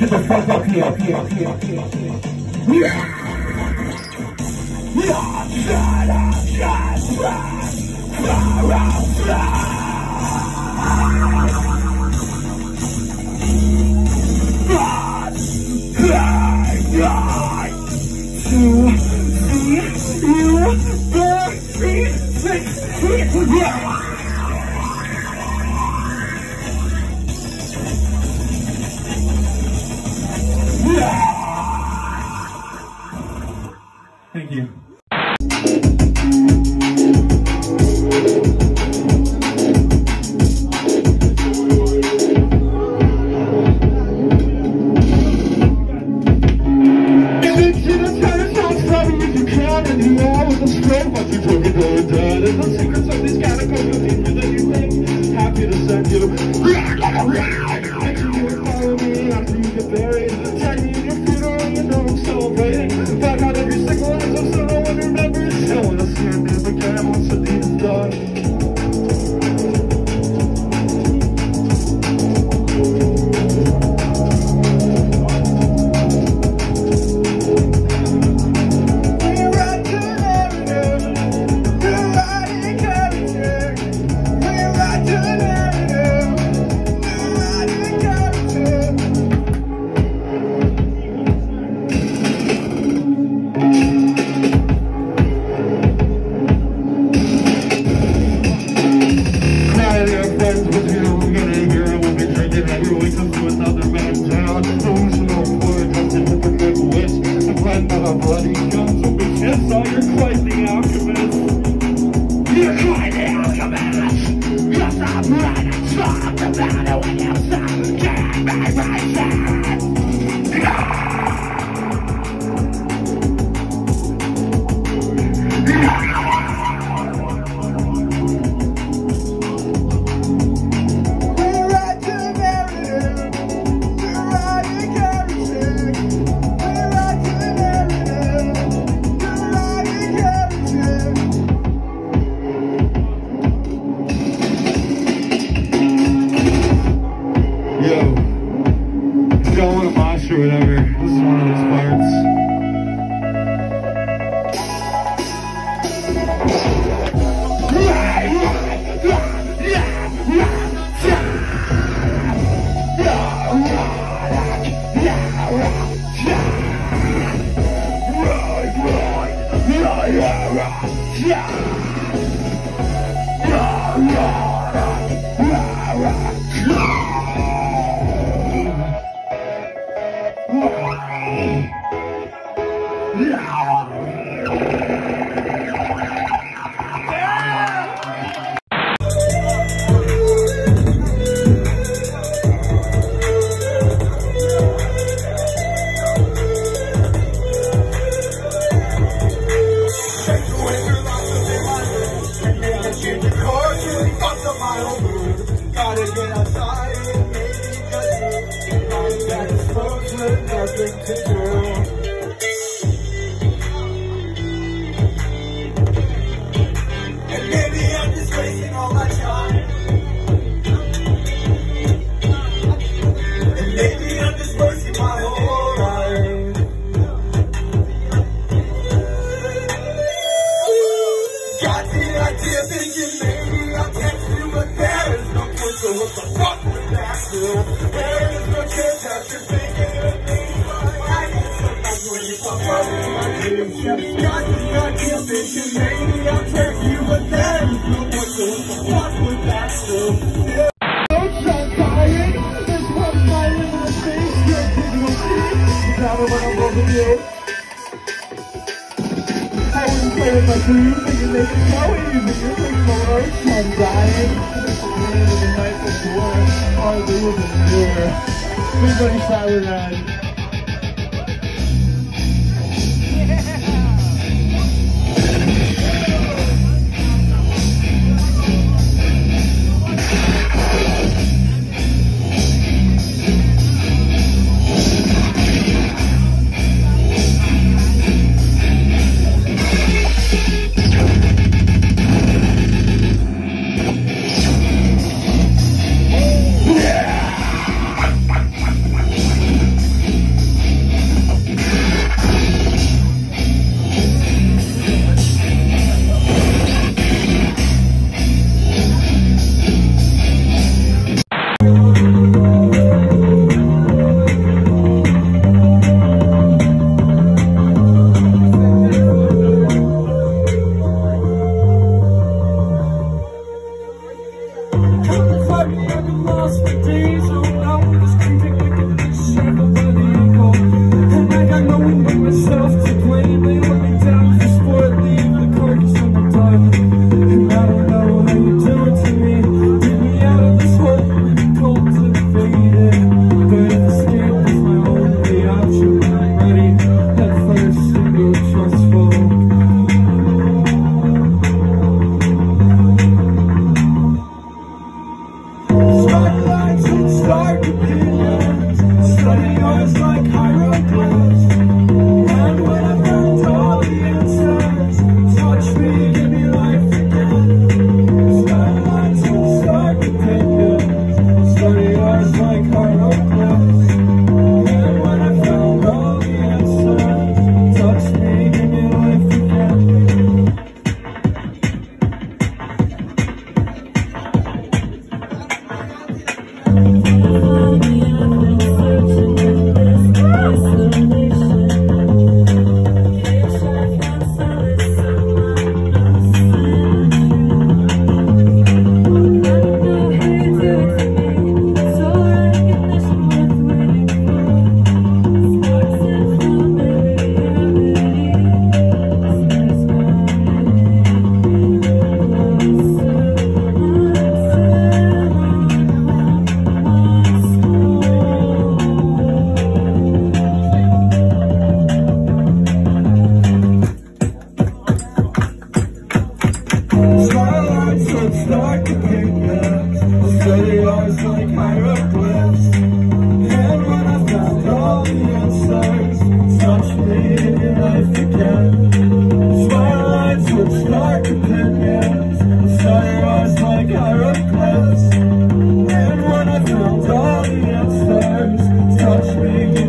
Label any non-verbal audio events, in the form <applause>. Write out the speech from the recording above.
Get the fuck up here, up here, up here, up here, up here. Yeah! Thank y'all want to mosh or whatever, this is one of those parts. <laughs> Maybe I you fuck up in my dreams. Got the idea thinking maybe I'll text you, but there is no point, so what the that do? Everybody silent ride. Amen.